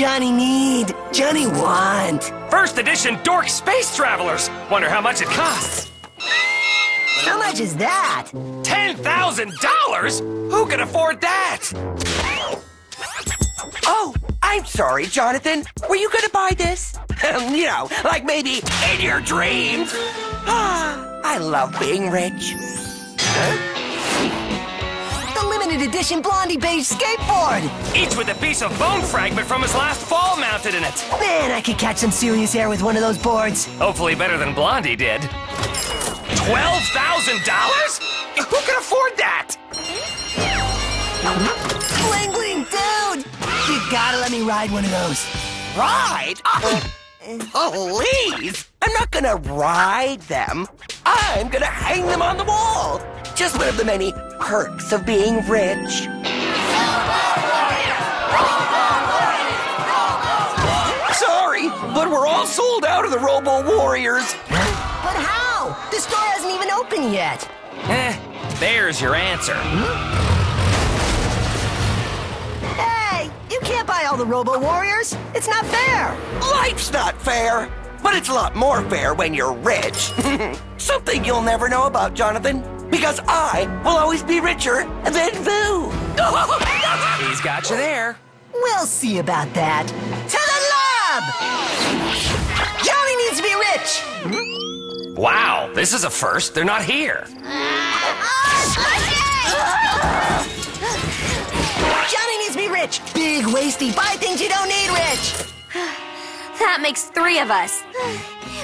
Johnny need? Johnny want? First edition Dork Space Travelers. Wonder how much it costs. How much is that? $10,000? Who can afford that? Oh, I'm sorry, Jonathan. Were you gonna buy this? you know, like maybe in your dreams. Ah, I love being rich. The limited edition Blondie beige skateboard! Each with a piece of bone fragment from his last fall mounted in it. Man, I could catch some serious air with one of those boards. Hopefully better than Blondie did. $12,000? Who can afford that? Bling bling, dude! You gotta let me ride one of those. Ride? Uh, oh, please! I'm not gonna ride them. I'm gonna hang them on the wall. Just one of the many perks of being rich. Sorry, but we're all sold out of the Robo Warriors. But how? The store hasn't even opened yet. Eh, there's your answer. Hey, you can't buy all the Robo Warriors. It's not fair. Life's not fair, but it's a lot more fair when you're rich. Something you'll never know about, Jonathan, because I will always be richer than Boo. He's got you there. We'll see about that. To the lab! Johnny needs to be rich. Wow, this is a first. They're not here. Johnny needs to be rich. Big, wasty, buy things you don't need rich. That makes three of us.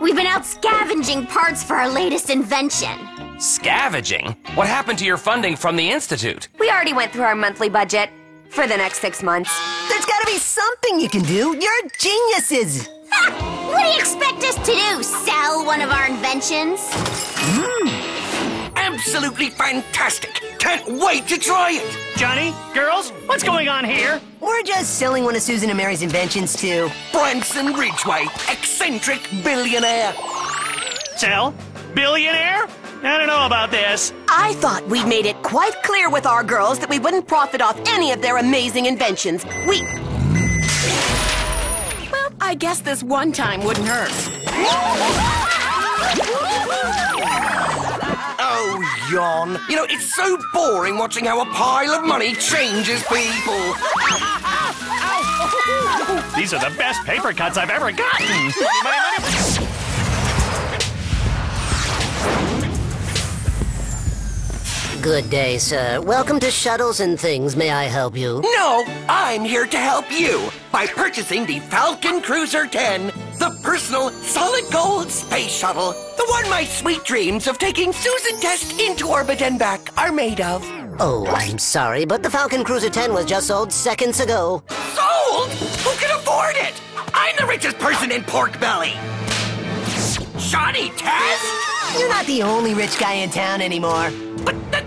We've been out scavenging parts for our latest invention. Scavenging? What happened to your funding from the Institute? We already went through our monthly budget for the next six months. There's gotta be something you can do. You're geniuses. Ha! What do you expect us to do? Sell one of our inventions? Hmm. Absolutely fantastic. Can't wait to try it. Johnny, girls, what's going on here? We're just selling one of Susan and Mary's inventions to. Branson Ridgway, eccentric billionaire. Sell? Billionaire? I don't know about this. I thought we'd made it quite clear with our girls that we wouldn't profit off any of their amazing inventions. We. Well, I guess this one time wouldn't hurt. Oh, yawn. You know, it's so boring watching how a pile of money changes people. These are the best paper cuts I've ever gotten. Good day, sir. Welcome to Shuttles and Things. May I help you? No, I'm here to help you by purchasing the Falcon Cruiser 10, the personal solid gold space shuttle, the one my sweet dreams of taking Susan Test into orbit and back are made of. Oh, I'm sorry, but the Falcon Cruiser 10 was just sold seconds ago. Sold? Who can afford it? I'm the richest person in Pork Belly. Johnny Test? You're not the only rich guy in town anymore. But that,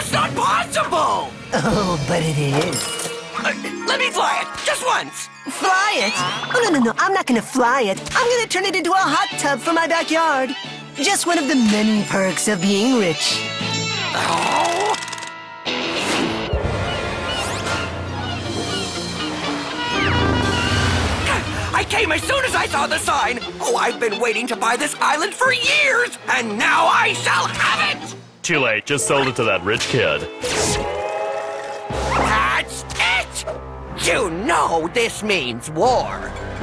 that's not possible! Oh, but it is. Uh, let me fly it, just once. Fly it? Oh, no, no, no. I'm not gonna fly it. I'm gonna turn it into a hot tub for my backyard. Just one of the many perks of being rich. Oh. I came as soon as I saw the sign. Oh, I've been waiting to buy this island for years, and now I shall have it. Too late. Just sold it to that rich kid. That's it. You know this means war.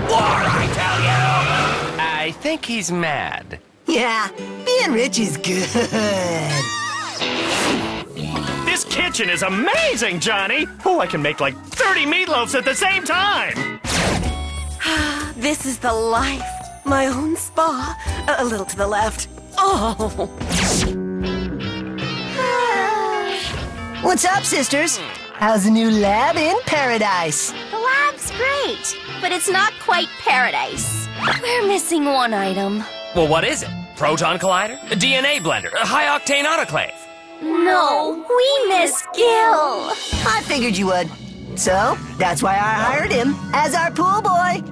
War, I tell you. I think he's mad. Yeah, being rich is good. This kitchen is amazing, Johnny. Oh, I can make like 30 meatloafs at the same time. This is the life. My own spa. A, a little to the left. Oh. What's up, sisters? How's the new lab in paradise? The lab's great, but it's not quite paradise. We're missing one item. Well, what is it? Proton collider? A DNA blender? A high octane autoclave? No, we miss Gil. I figured you would. So, that's why I hired him as our pool boy.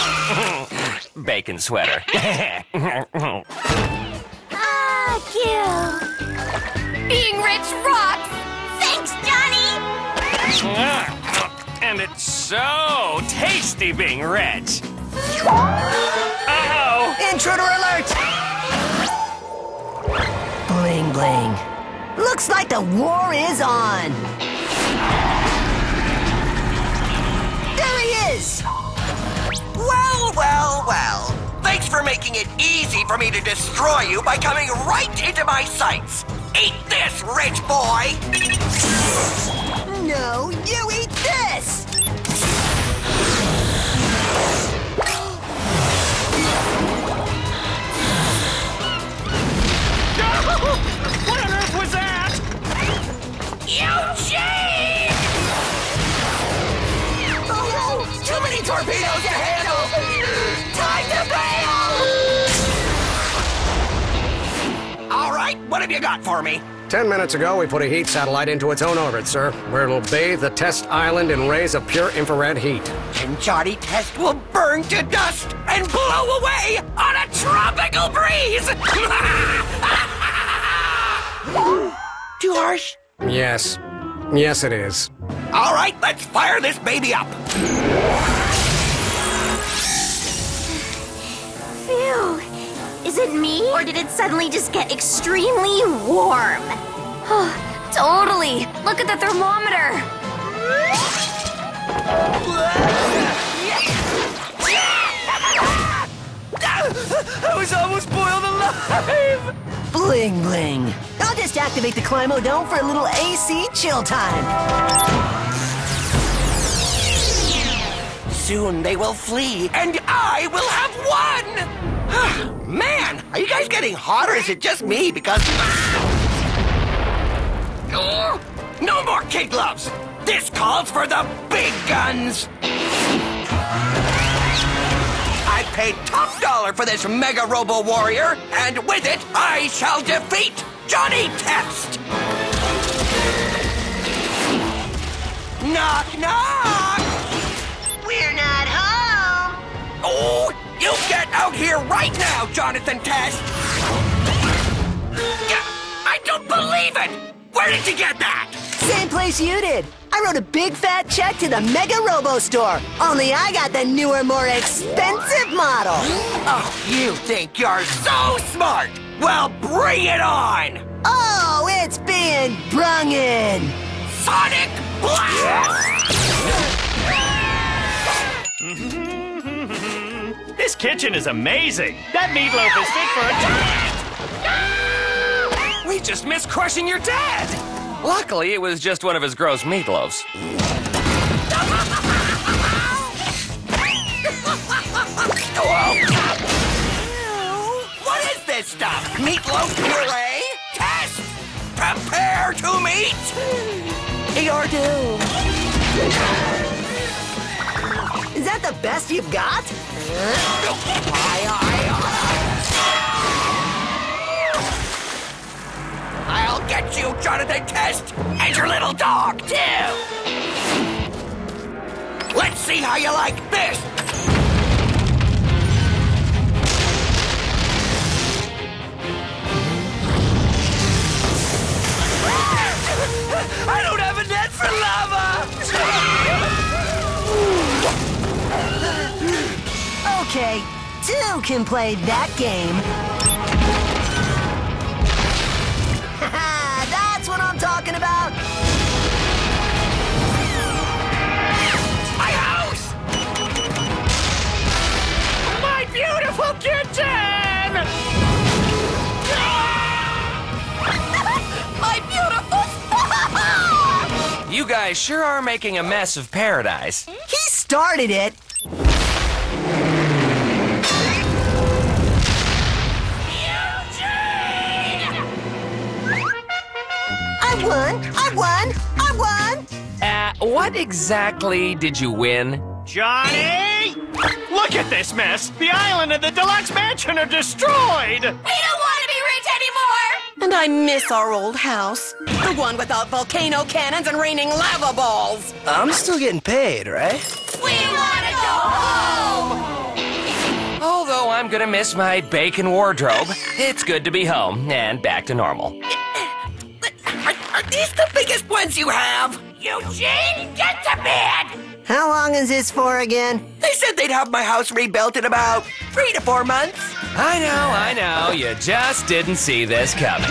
Yeah! Bacon sweater. Ah, Gil. Being rich rocks. Thanks, Johnny. And And it's so tasty being rich. Uh-oh! Intruder alert! Bling bling. Looks like the war is on. There he is! Well, well, well. For making it easy for me to destroy you by coming right into my sights. Eat this, rich boy! No, you eat this! You got for me? Ten minutes ago, we put a heat satellite into its own orbit, sir, where it'll bathe the test island in rays of pure infrared heat. And Johnny Test will burn to dust and blow away on a tropical breeze! Too harsh? Yes. Yes, it is. All right, let's fire this baby up. Is me, or did it suddenly just get extremely warm? Oh, totally. Look at the thermometer. I was almost boiled alive! Bling bling. I'll just activate the Climo Dome for a little AC chill time. Soon they will flee, and I will have won! Man, are you guys getting hot, or is it just me? Because. No more kid gloves! This calls for the big guns! I paid top dollar for this Mega Robo Warrior, and with it, I shall defeat Johnny Test! Knock, knock! We're not home. Oh, you get out here right now, Jonathan Test! I don't believe it! Where did you get that? Same place you did. I wrote a big fat check to the Mega Robo store. Only I got the newer, more expensive model. Oh, you think you're so smart? Well, bring it on! Oh, it's being brung in. Sonic Blast! This kitchen is amazing. That meatloaf is fit for a giant. We just missed crushing your dad! Luckily, it was just one of his gross meatloafs. What is this stuff? Meatloaf puree? Test! Prepare to meet! Your doom. Best you've got? I'll get you, Jonathan Test, and your little dog, too! Let's see how you like this! Can play that game. That's what I'm talking about. My house! My beautiful kitchen! My beautiful! You guys sure are making a mess of paradise. He started it. Won! I won! I won! Uh, what exactly did you win? Johnny! Look at this mess! The island and the deluxe mansion are destroyed! We don't want to be rich anymore! And I miss our old house. The one without volcano cannons and raining lava balls. I'm still getting paid, right? We want to go home! Although I'm gonna miss my bacon wardrobe, it's good to be home and back to normal. Are, are these the biggest ones you have? Eugene, get to bed! How long is this for again? They said they'd have my house rebuilt in about three to four months. I know, I know. You just didn't see this coming.